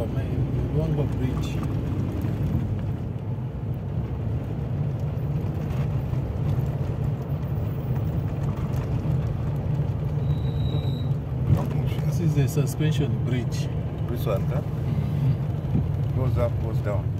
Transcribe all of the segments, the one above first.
Luangwa, man. Luangwa Bridge. This is a suspension bridge. This one, huh? Mm-hmm. Goes up, goes down.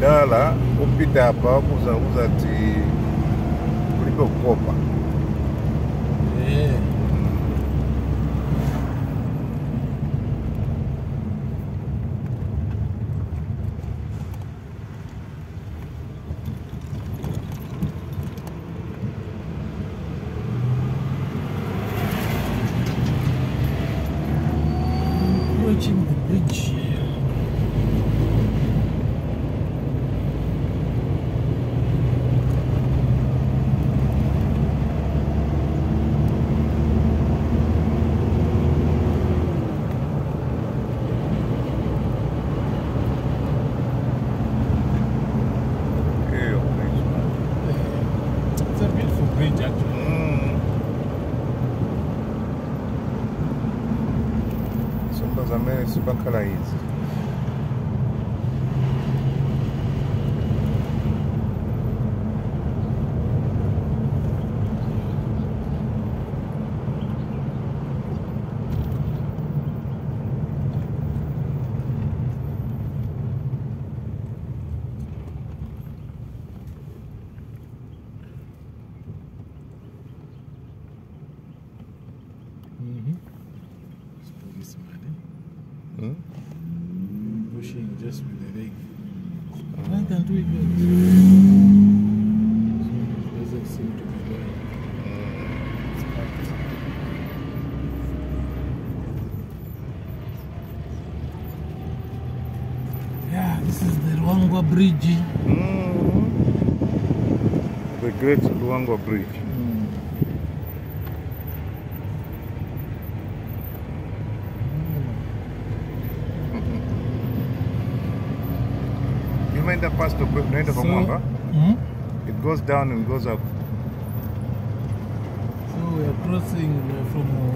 dala opitapa kozanguza ti olimbi okopa Bridge. bridge actually. Mm. Somba za eh? Mm? pushing just with the leg. Can't we go? So it parked. Yeah, this is the Ruangwa Bridge. Mm. The Great Luangwa Bridge. Imeenda past unaenda kwa So- mwamba. Hmm? It goes down and goes up. So we are crossing uh, from uh,